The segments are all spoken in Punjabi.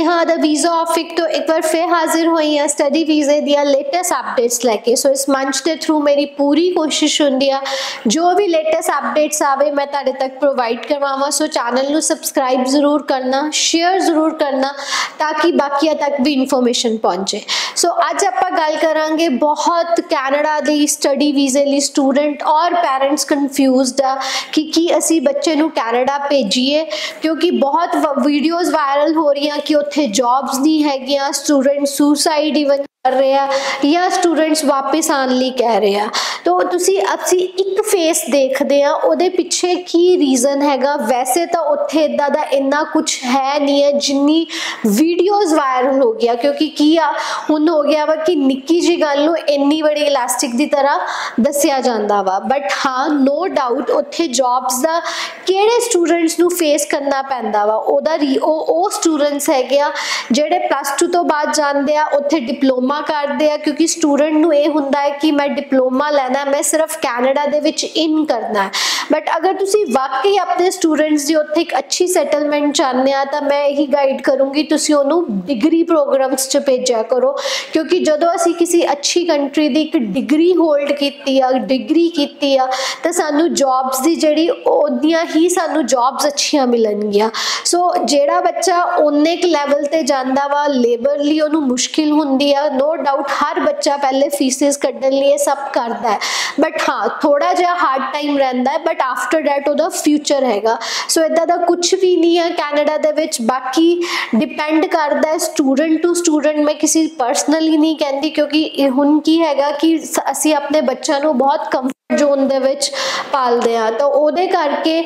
ਨੇਹਾ ਦਾ ਵੀਜ਼ਾ ਆਫਿਕ ਤੋਂ ਇੱਕ ਵਾਰ ਫੇਰ ਹਾਜ਼ਰ ਹੋਈ ਹਾਂ ਸਟੱਡੀ ਵੀਜ਼ੇ ਦੀਆਂ ਲੇਟੈਸਟ ਅਪਡੇਟਸ ਲੈ ਕੇ। ਸੋ ਇਸ ਮੰਚ ਦੇ ਥਰੂ ਮੇਰੀ ਪੂਰੀ ਕੋਸ਼ਿਸ਼ ਹੁੰਦੀ ਆ, ਜੋ ਵੀ ਲੇਟੈਸਟ ਅਪਡੇਟਸ ਆਵੇ, ਮੈਂ ਤੁਹਾਡੇ ਤੱਕ ਪ੍ਰੋਵਾਈਡ ਕਰਵਾਵਾਂ। ਸੋ ਚੈਨਲ ਨੂੰ ਸਬਸਕ੍ਰਾਈਬ ਜ਼ਰੂਰ ਕਰਨਾ ਸ਼ੇਅਰ ਜ਼ਰੂਰ ਕਰਨਾ, ਤਾਂ ਕਿ ਬਾਕੀਆਂ ਤੱਕ ਵੀ ਇਨਫੋਰਮੇਸ਼ਨ ਪਹੁੰਚੇ। ਸੋ ਅੱਜ ਆਪਾਂ ਗੱਲ ਕਰਾਂਗੇ ਬਹੁਤ ਕੈਨੇਡਾ ਦੀ ਸਟੱਡੀ ਵੀਜ਼ੇ ਲਈ ਸਟੂਡੈਂਟ ਔਰ ਪੈਰੈਂਟਸ ਕਨਫਿਊਜ਼ਡ ਆ ਕਿ ਕੀ ਅਸੀਂ ਬੱਚੇ ਨੂੰ ਕੈਨੇਡਾ ਭੇਜੀਏ, ਕਿਉਂਕਿ ਬਹੁਤ ਵੀਡੀਓਜ਼ ਵਾਇਰਲ ਹੋ ਰਹੀਆਂ ਕਿ ਉੱਥੇ ਜੌਬਸ ਨਹੀਂ ਹੈਗੀਆਂ ਸਟੂਡੈਂਟ ਸੁਸਾਈਡ ਇਵਨ ਕਰ ਰਹੇ ਆ ਜਾਂ ਸਟੂਡੈਂਟਸ ਵਾਪਸ ਆਉਣ ਲਈ ਕਹਿ ਰਹੇ ਆ? ਤਾਂ ਤੁਸੀਂ ਅਸੀਂ ਇੱਕ ਫੇਸ ਦੇਖਦੇ ਆ, ਉਹਦੇ ਪਿੱਛੇ ਕੀ ਰੀਜ਼ਨ ਹੈਗਾ? ਵੈਸੇ ਤਾਂ ਉੱਥੇ ਇਦਾਂ ਦਾ ਇੰਨਾ ਕੁਝ ਹੈ ਨਹੀਂ ਹੈ ਜਿੰਨੀ ਵੀਡੀਓਜ਼ ਵਾਇਰਲ ਹੋ ਗਿਆ ਕਿਉਂਕਿ ਕੀ ਆ, ਹੁਣ ਹੋ ਗਿਆ ਵਾ ਕਿ ਨਿੱਕੀ ਜੀ ਗੱਲ ਨੂੰ ਇੰਨੀ ਬੜੀ ਇਲਾਸਟਿਕ ਦੀ ਤਰ੍ਹਾਂ ਦੱਸਿਆ ਜਾਂਦਾ ਵਾ। ਬਟ ਹਾਂ ਨੋ ਡਾਊਟ ਉੱਥੇ ਜੌਬਸ ਦਾ ਕਿਹੜੇ ਸਟੂਡੈਂਟਸ ਨੂੰ ਫੇਸ ਕਰਨਾ ਪੈਂਦਾ ਵਾ? ਉਹਦਾ ਉਹ ਉਹ ਸਟੂਡੈਂਟਸ ਹੈਗੇ ਆ, ਜਿਹੜੇ ਪਲੱਸ 2 ਤੋਂ ਬਾਅਦ ਜਾਂਦੇ ਆ, ਉੱਥੇ ਡਿਪਲੋਮਾ ਡਿਪਲੋਮਾ ਕਰਦੇ ਆ, ਕਿਉਂਕਿ ਸਟੂਡੈਂਟ ਨੂੰ ਇਹ ਹੁੰਦਾ ਹੈ ਕਿ ਮੈਂ ਡਿਪਲੋਮਾ ਲੈਣਾ ਮੈਂ ਸਿਰਫ ਕੈਨੇਡਾ ਦੇ ਵਿੱਚ ਇਨ ਕਰਨਾ ਹੈ। ਬਟ ਅਗਰ ਤੁਸੀਂ ਵਾਕਈ ਆਪਣੇ ਸਟੂਡੈਂਟਸ ਦੀ ਉੱਥੇ ਇੱਕ ਅੱਛੀ ਸੈਟਲਮੈਂਟ ਚਾਹੁੰਦੇ ਆ ਤਾਂ ਮੈਂ ਇਹੀ ਗਾਈਡ ਕਰੂੰਗੀ ਤੁਸੀਂ ਉਹਨੂੰ ਡਿਗਰੀ ਪ੍ਰੋਗਰਾਮਸ 'ਚ ਭੇਜਿਆ ਕਰੋ ਕਿਉਂਕਿ ਜਦੋਂ ਅਸੀਂ ਕਿਸੇ ਅੱਛੀ ਕੰਟਰੀ ਦੀ ਇੱਕ ਡਿਗਰੀ ਹੋਲਡ ਕੀਤੀ ਆ ਡਿਗਰੀ ਕੀਤੀ ਆ ਤਾਂ ਸਾਨੂੰ ਜੌਬਸ ਦੀ ਜਿਹੜੀ ਉਹਦੀਆਂ ਹੀ ਸਾਨੂੰ ਜੌਬਸ ਅੱਛੀਆਂ ਮਿਲਣਗੀਆਂ ਸੋ ਜਿਹੜਾ ਬੱਚਾ ਉਹਨੇ ਇੱਕ ਲੈਵਲ ਤੇ ਜਾਂਦਾ ਵਾ ਲੇਬਰ ਲਈ ਉਹਨੂੰ ਮੁਸ਼ਕਿਲ ਹੁੰਦੀ ਆ ਨੋ ਡਾਊਟ ਹਰ ਬੱਚਾ ਪਹਿਲੇ ਫੀਸਿਸ ਕੱਢਣ ਲਈ ਇਹ ਸਭ ਕਰਦਾ ਹੈ ਬਟ ਹਾਂ ਥੋੜਾ ਜਿਹਾ ਹਾਰਡ ਟਾਈਮ ਰਹਿੰਦਾ ਹੈ ਬਟ ਆਫਟਰ ਦੈਟ ਉਹਦਾ ਫਿਊਚਰ ਹੈਗਾ। ਸੋ ਇਦਾਂ ਦਾ ਕੁਝ ਵੀ ਨਹੀਂ ਹੈ ਕੈਨੇਡਾ ਦੇ ਵਿੱਚ। ਬਾਕੀ ਡਿਪੈਂਡ ਕਰਦਾ ਹੈ ਸਟੂਡੈਂਟ ਟੂ ਸਟੂਡੈਂਟ ਮੈਂ ਕਿਸੇ ਪਰਸਨਲੀ ਨਹੀਂ ਕਹਿੰਦੀ ਕਿਉਂਕਿ ਹੁਣ ਕੀ ਹੈਗਾ ਕਿ ਅਸੀਂ ਆਪਣੇ ਬੱਚਿਆਂ ਨੂੰ ਬਹੁਤ ਕੰਫਰਟ ਜ਼ੋਨ ਦੇ ਵਿੱਚ ਪਾਲਦੇ ਆ ਤਾਂ ਉਹਦੇ ਕਰਕੇ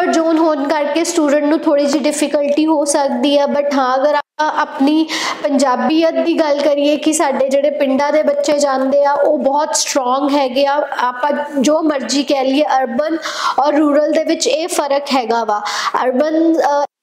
ਕੰਫਰਟ ਜ਼ੋਨ ਹੋਣ ਕਰਕੇ ਸਟੂਡੈਂਟ ਨੂੰ ਥੋੜੀ ਜਿਹੀ ਡਿਫਿਕਲਟੀ ਹੋ ਸਕਦੀ ਹੈ ਬਟ ਹਾਂ, ਅਗਰ ਆਪਣੀ ਪੰਜਾਬੀਅਤ ਦੀ ਗੱਲ ਕਰੀਏ ਕਿ ਸਾਡੇ ਜਿਹੜੇ ਪਿੰਡਾਂ ਦੇ ਬੱਚੇ ਜਾਂਦੇ ਆ, ਉਹ ਬਹੁਤ ਸਟਰੋਂਗ ਹੈਗੇ ਆ। ਆਪਾਂ ਜੋ ਮਰਜ਼ੀ ਕਹਿ ਲਈਏ ਅਰਬਨ ਔਰ ਰੂਰਲ ਦੇ ਵਿੱਚ ਇਹ ਫ਼ਰਕ ਹੈਗਾ ਵਾ। ਅਰਬਨ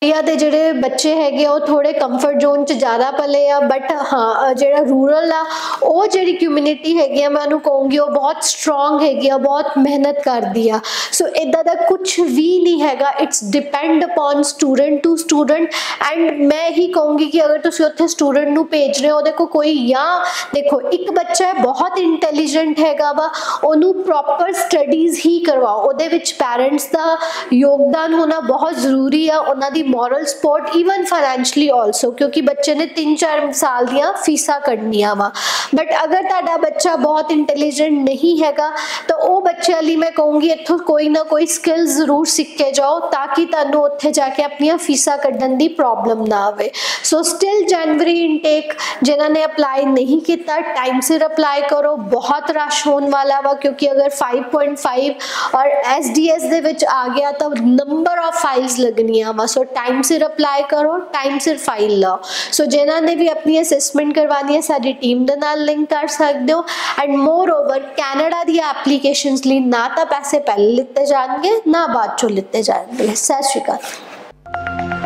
ਏਰੀਆ ਦੇ ਜਿਹੜੇ ਬੱਚੇ ਹੈਗੇ ਉਹ ਥੋੜੇ ਕੰਫਰਟ ਜ਼ੋਨ 'ਚ ਜ਼ਿਆਦਾ ਪਲੇ ਆ ਬਟ ਹਾਂ ਜਿਹੜਾ ਰੂਰਲ ਆ, ਉਹ ਜਿਹੜੀ ਕਮਿਊਨਿਟੀ ਹੈਗੀ ਆ, ਮੈਂ ਉਹਨੂੰ ਕਹੂੰਗੀ, ਉਹ ਬਹੁਤ ਸਟਰੋਂਗ ਹੈਗੀ ਆ, ਬਹੁਤ ਮਿਹਨਤ ਕਰਦੀ ਆ। ਸੋ ਇਦਾਂ ਦਾ ਕੁਝ ਵੀ ਨਹੀਂ ਹੈਗਾ it's depend upon student to student and ਮੈਂ ਹੀ ਕਹੂੰਗੀ ਕਿ ਅਗਰ ਤੁਸੀਂ ਉੱਥੇ ਸਟੂਡੈਂਟ ਨੂੰ ਭੇਜ ਰਹੇ ਹੋ, ਦੇਖੋ ਕੋਈ ਜਾਂ ਦੇਖੋ, ਇੱਕ ਬੱਚਾ ਬਹੁਤ ਇੰਟੈਲੀਜੈਂਟ ਹੈਗਾ ਵਾ, ਉਹਨੂੰ ਪ੍ਰੋਪਰ ਸਟੱਡੀਜ਼ ਹੀ ਕਰਵਾਓ। ਉਹਦੇ ਵਿੱਚ ਪੈਰੈਂਟਸ ਦਾ ਯੋਗਦਾਨ ਹੋਣਾ ਬਹੁਤ ਜ਼ਰੂਰੀ ਆ, ਉਹਨਾਂ ਦੀ moral support even financially also ਕਿਉਂਕਿ ਬੱਚੇ ਨੇ 3-4 ਸਾਲ ਦੀਆਂ ਫੀਸਾਂ ਕੱਢਣੀਆਂ ਵਾ। ਬਟ ਅਗਰ ਤੁਹਾਡਾ ਬੱਚਾ ਬਹੁਤ ਇੰਟੈਲੀਜੈਂਟ ਨਹੀਂ ਹੈਗਾ, ਤਾਂ ਉਹ ਬੱਚੇ ਲਈ ਮੈਂ ਕਹੂੰਗੀ, ਇੱਥੋਂ ਕੋਈ ਨਾ ਕੋਈ ਸਕਿੱਲ ਜ਼ਰੂਰ ਸਿੱਖ ਕੇ ਜਾਓ ਤਾਂ ਕਿ ਤੁਹਾਨੂੰ ਉੱਥੇ ਜਾ ਕੇ ਆਪਣੀਆਂ ਫੀਸਾਂ ਕੱਢਣ ਦੀ ਪ੍ਰੋਬਲਮ ਨਾ ਆਵੇ ਸੋ ਸਟਿਲ ਜਨਵਰੀ ਇਨਟੇਕ ਜਿਨ੍ਹਾਂ ਨੇ ਅਪਲਾਈ ਨਹੀਂ ਕੀਤਾ ਟਾਈਮ ਸਿਰ ਅਪਲਾਈ ਕਰੋ ਬਹੁਤ ਰਸ਼ ਹੋਣ ਵਾਲਾ ਵਾ ਕਿਉਂਕਿ ਅਗਰ 5.5 ਔਰ ਐਸਡੀਐਸ ਦੇ ਵਿੱਚ ਆ ਗਿਆ ਤਾਂ ਨੰਬਰ ਆਫ ਫਾਈਲਸ ਲੱਗਣੀਆਂ ਵਾ ਸੋ ਟਾਈਮ ਸਿਰ ਅਪਲਾਈ ਕਰੋ ਟਾਈਮ ਸਿਰ ਫਾਈਲ ਲਾਓ ਸੋ ਜਿਨ੍ਹਾਂ ਨੇ ਵੀ ਆਪਣੀ ਅਸੈਸਮੈਂਟ ਕਰਵਾਣੀ ਹੈ ਸਾਡੀ ਟੀਮ ਦੇ ਨਾਲ ਲਿੰਕ ਕਰ ਸਕਦੇ ਹੋ ਐਂਡ ਮੋਰ ਓਵਰ ਕੈਨੇਡਾ ਦੀ ਐਪਲੀਕੇਸ਼ਨਸ ਲਈ ਨਾ ਤਾਂ ਪੈਸੇ ਪਹਿਲੇ ਲਿੱਤੇ ਜਾਣਗੇ ਨਾ ਬਾਅਦ ਚੋਂ ਇਜਾਜ਼ਤ ਦਿਓ ਸਤਿ ਸ਼੍ਰੀ ਅਕਾਲ।